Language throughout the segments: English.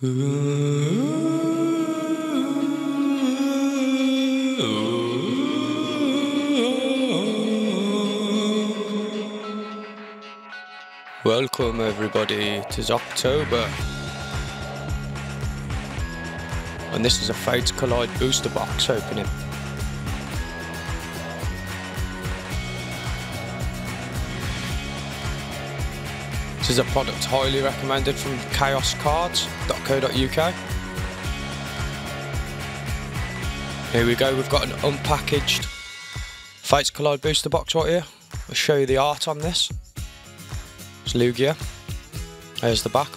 Welcome everybody to October. And this is a Fates Collide booster box opening. This is a product highly recommended from chaoscards.co.uk. Here we go, we've got an unpackaged Fates Collide booster box right here. I'll show you the art on this. It's Lugia. There's the back.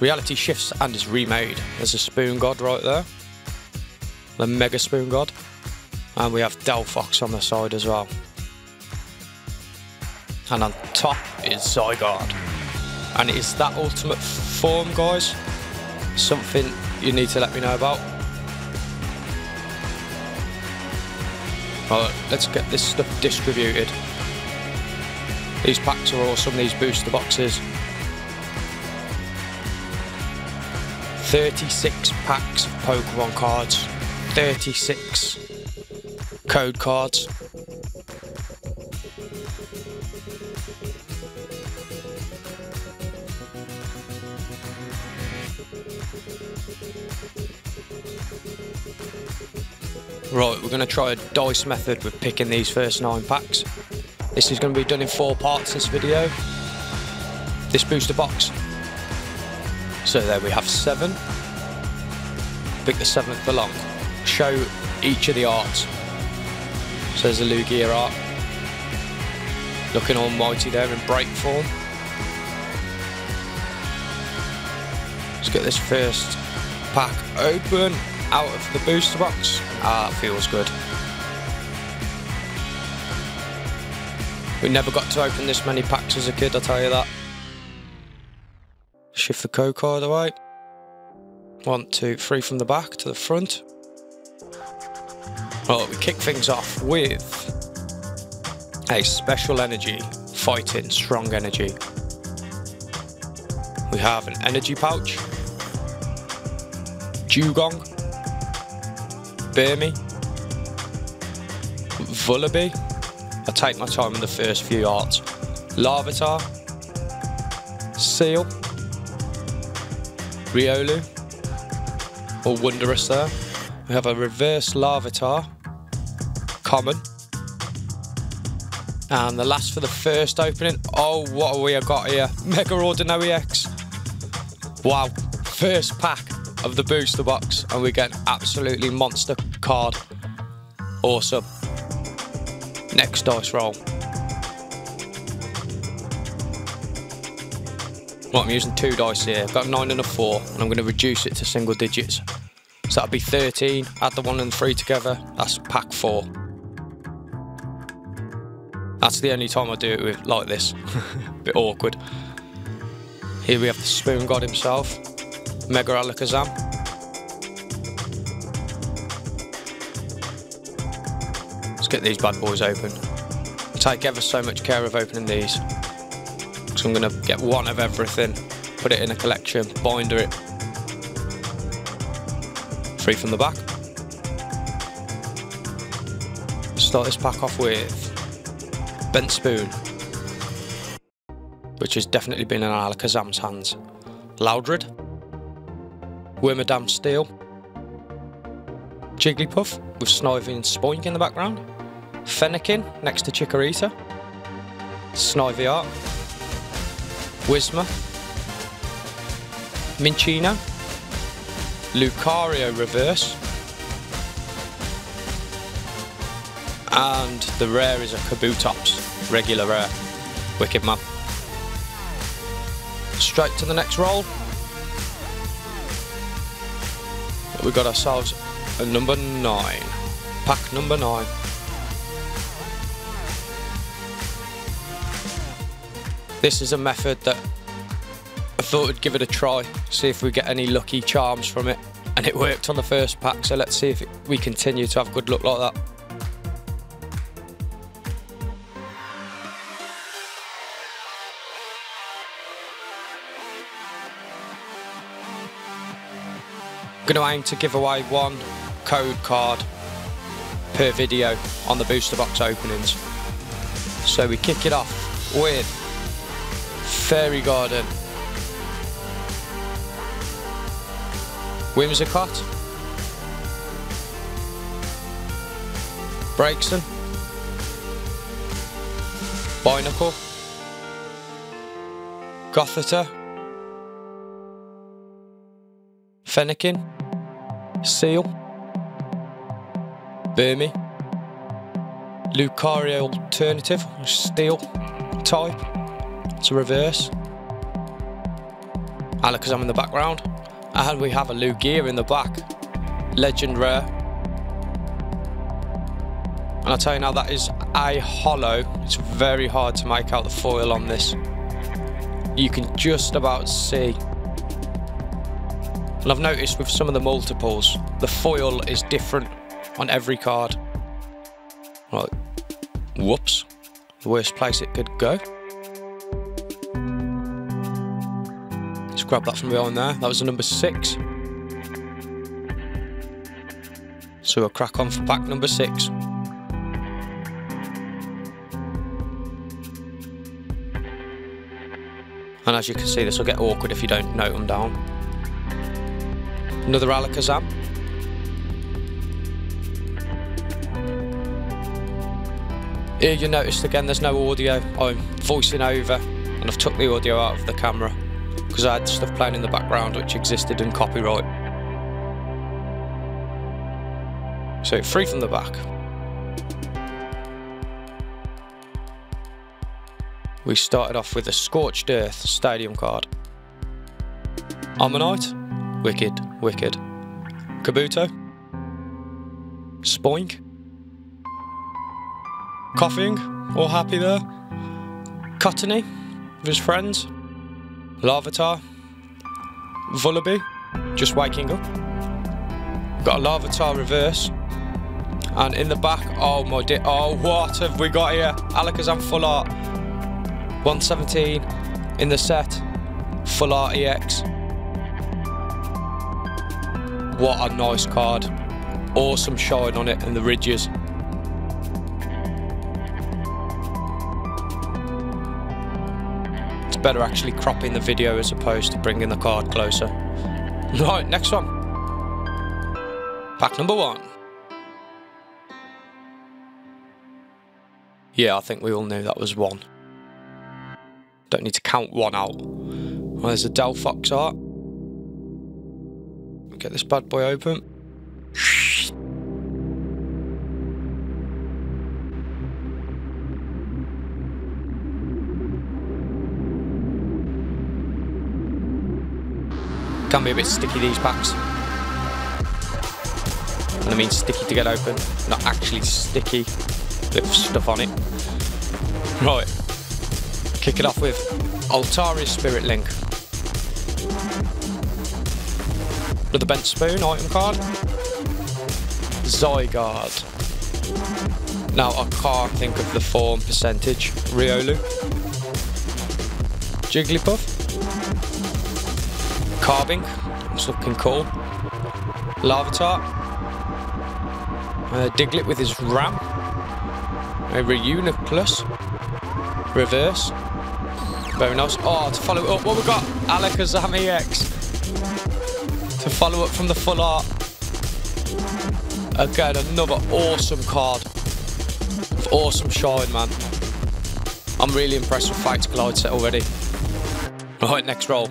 Reality shifts and is remade. There's a Spoon God right there. The Mega Spoon God. And we have Delphox on the side as well. And on top is Zygarde. And it is that ultimate form, guys. Something you need to let me know about. Right, let's get this stuff distributed. These packs are awesome, these booster boxes. 36 packs of Pokemon cards, 36 code cards. Right, we're going to try a dice method with picking these first nine packs. This is going to be done in four parts, this video. This booster box. So there we have seven. Pick the seventh along. Show each of the arts. So there's a Lugia art. Looking almighty there in break form. Let's get this first pack open out of the booster box. Ah, feels good. We never got to open this many packs as a kid, I'll tell you that. Shift the code card away. One, two, three from the back to the front. Well, we kick things off with a special energy, fighting strong energy. We have an energy pouch, Dewgong, Burmy, Vullaby, I take my time in the first few arts. Larvitar, Seel, Riolu, or Wondurus there. We have a reverse Larvitar, Common. And the last for the first opening, oh what have we got here? Mega Audino EX. Wow, first pack of the booster box and we get an absolutely monster card. Awesome. Next dice roll. Well, I'm using two dice here. I've got a 9 and a 4, and I'm going to reduce it to single digits. So that'll be 13, add the 1 and the 3 together, that's pack 4. That's the only time I do it with like this. Bit awkward. Here we have the Spoon God himself, Mega Alakazam. Let's get these bad boys open. Take ever so much care of opening these. So I'm going to get one of everything, put it in a collection, binder it. Three from the back. Start this pack off with Bent Spoon, which has definitely been in Alakazam's hands. Loudred, Wormadam Steel, Jigglypuff with Snivy and Spoink in the background, Fennekin next to Chikorita, Snivy Art, Whismur, Minccino, Lucario Reverse, and the rare is a Kabutops, regular rare, Wicked Man. Straight to the next roll. We got ourselves a number nine, pack number nine. This is a method that I thought I'd give it a try, see if we get any lucky charms from it. And it worked on the first pack, so let's see if it, we continue to have good luck like that. Going to aim to give away one code card per video on the booster box openings. So we kick it off with Fairy Garden, Whimsicott, Braixen, Binacle, Gothita, Fennekin, Seel, Burmy, Lucario Alternative, Steel. Type, it's a reverse, Alakazam in the background, and we have a Lugia in the back, Legend Rare. And I'll tell you now, that is a hollow. It's very hard to make out the foil on this. You can just about see and I've noticed with some of the multiples, the foil is different on every card. Right, whoops, the worst place it could go. Let's grab that from behind there. That was a number six. So we'll crack on for pack number six. And as you can see, this will get awkward if you don't note them down. Another Alakazam. Here you noticed again there's no audio. I'm voicing over and I've took the audio out of the camera because I had stuff playing in the background which existed in copyright. So free from the back. We started off with a Scorched Earth Stadium card. Omanyte, Wicked, wicked. Kabuto. Spoink. Koffing, all happy there. Cottonee, with his friends. Larvitar. Vullaby, just waking up. Got a Larvitar reverse. And in the back, oh my dear, oh what have we got here? Alakazam full art. 117 in the set. Full art EX. What a nice card. Awesome shine on it and the ridges. It's better actually cropping the video as opposed to bringing the card closer. Right, next one. Pack number one. Yeah, I think we all knew that was one. Don't need to count one out. Well, there's a Delphox art. Get this bad boy open. Can be a bit sticky these packs. And I mean sticky to get open, not actually sticky, bit of stuff on it. Right, kick it off with Altaria Spirit Link. Another bent spoon item card. Zygarde. Now I can't think of the form percentage. Riolu. Jigglypuff. Carbink. It's looking cool. Larvitar. Uh, Diglett with his ram. A Reuniclus. Reverse. Very nice. Oh, to follow up, what we got? Alakazam EX to follow up from the full art. Again, another awesome card. Awesome shine, man. I'm really impressed with Fates Collide set already. Right, next roll.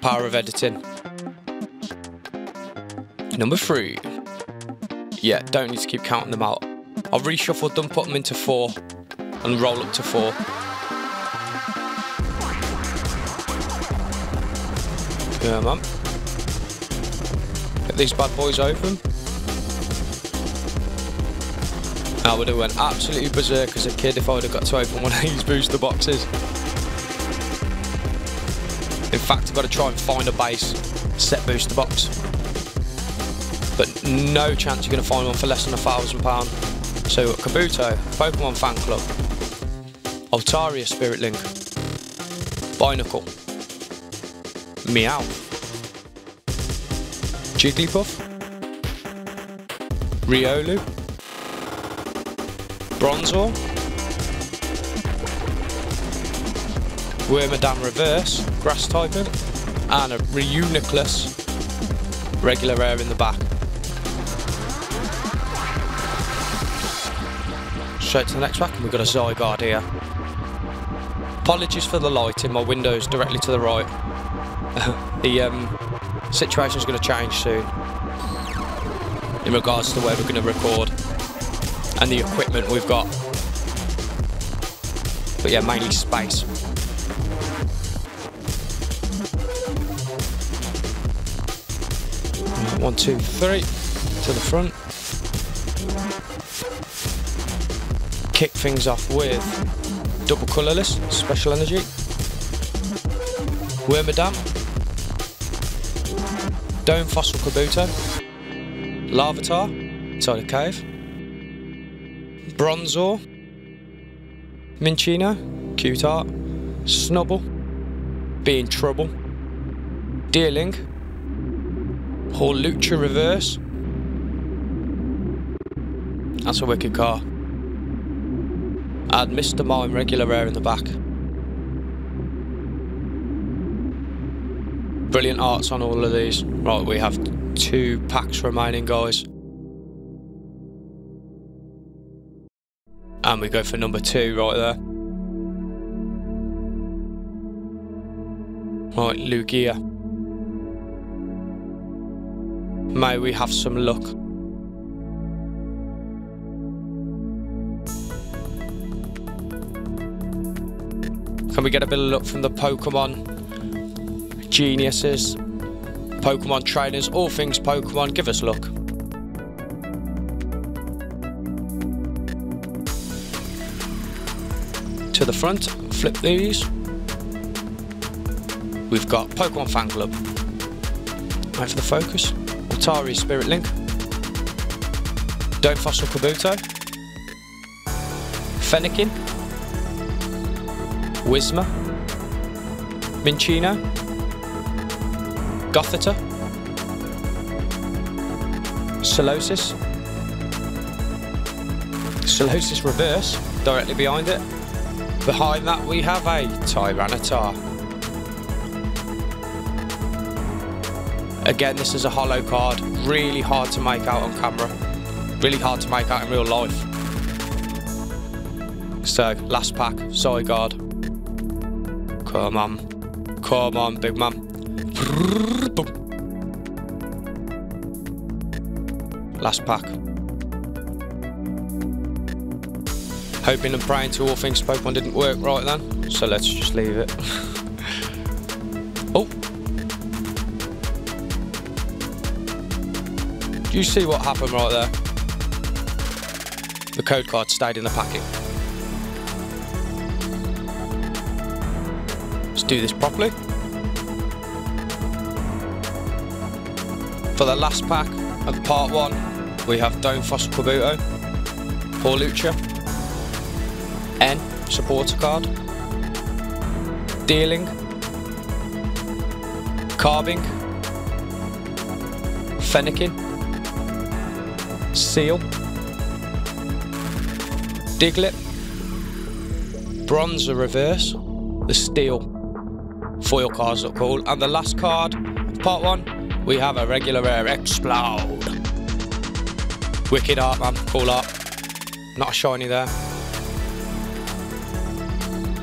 Power of editing. Number three. Yeah, don't need to keep counting them out. I've reshuffled them, put them into four, and roll up to four. Yeah, man. Get these bad boys open. I would have went absolutely berserk as a kid if I would have got to open one of these booster boxes. In fact, I've got to try and find a base set booster box. But no chance you're going to find one for less than a thousand pound. So Kabuto, Pokemon Fan Club, Altaria Spirit Link, Binacle, Meow, Jigglypuff, Riolu, Bronzor, Wormadam Reverse, Grass typing, and a Reuniclus, regular rare in the back. Straight to the next pack, and we've got a Zygarde here. Apologies for the light in my window's directly to the right. the um, situation's going to change soon in regards to where we're going to record and the equipment we've got. But yeah, mainly space. One, two, three, to the front. Kick things off with double colourless, special energy. Wormadam. Dome Fossil Kabuto. Inside a cave. Bronzor. Minccino, cute art. Snubbull, be in trouble. Deerling, Hawlucha Reverse. That's a wicked car. Add Mr. Mime regular rare in the back. Brilliant arts on all of these. Right, we have two packs remaining, guys. And we go for number two right there. Right, Lugia. May we have some luck. Can we get a bit of luck from the Pokemon geniuses, Pokemon trainers, all things Pokemon? Give us a look. To the front, flip these. We've got Pokemon Fan Club. Wait for the focus. Altaria Spirit Link. Dome Fossil Kabuto. Fennekin. Whismur. Minccino. Gothita. Solosis. Solosis Reverse, directly behind it. Behind that we have a Tyranitar. Again, this is a hollow card, really hard to make out on camera. Really hard to make out in real life. So, last pack, Zygarde. Come on. Come on, big man. Last pack. Hoping and praying to all things Pokemon didn't work right then, so let's just leave it. oh! Do you see what happened right there? The code card stayed in the packet. Let's do this properly. For the last pack of part one, we have Dome Fossil Kabuto, Hawlucha, N, supporter card, Deerling, Carbink, Fennekin, Seel, Diglett, Bronzor Reverse, the Steel, foil cards look cool, and the last card, of part one, we have a regular rare Exploud. Wicked art, man. Cool art. Not a shiny there.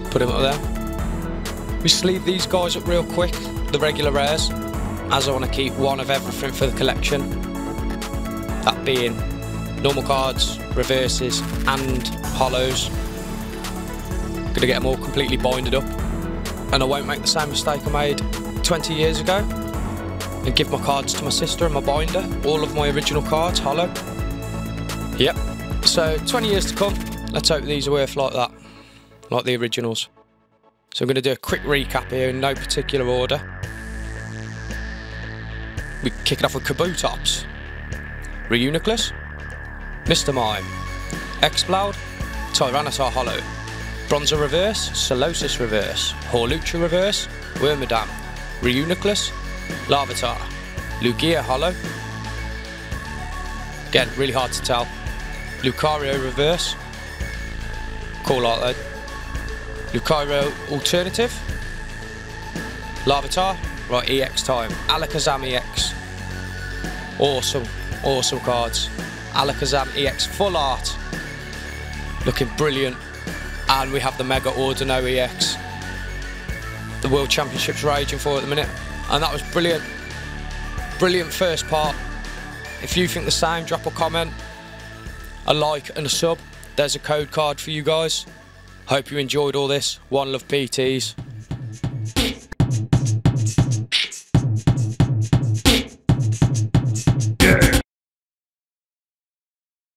Put him up there. We sleeve these guys up real quick, the regular rares, as I want to keep one of everything for the collection. That being normal cards, reverses, and hollows. Gonna get them all completely binded up. And I won't make the same mistake I made 20 years ago and give my cards to my sister and my binder. All of my original cards, hollow. Yep. So 20 years to come. Let's hope these are worth like that, like the originals. So I'm going to do a quick recap here in no particular order. We kick it off with Kabutops, Reuniclus, Mr. Mime, Exploud, Tyranitar Hollow, Bronzor Reverse, Solosis Reverse, Hawlucha Reverse, Wormadam, Reuniclus, Larvitar, Lugia Hollow. Again, really hard to tell. Lucario Reverse. Cool art though. Lucario Alternative. Larvitar. Right, EX time. Alakazam EX. Awesome, awesome cards. Alakazam EX full art. Looking brilliant. And we have the Mega Audino EX. The World Championships raging for at the minute. And that was brilliant. Brilliant first part. If you think the same, drop a comment, a like and a sub. There's a code card for you guys. Hope you enjoyed all this. One Love PTs.